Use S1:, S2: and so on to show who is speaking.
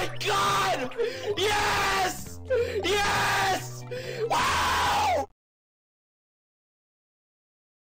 S1: my god! Yeah!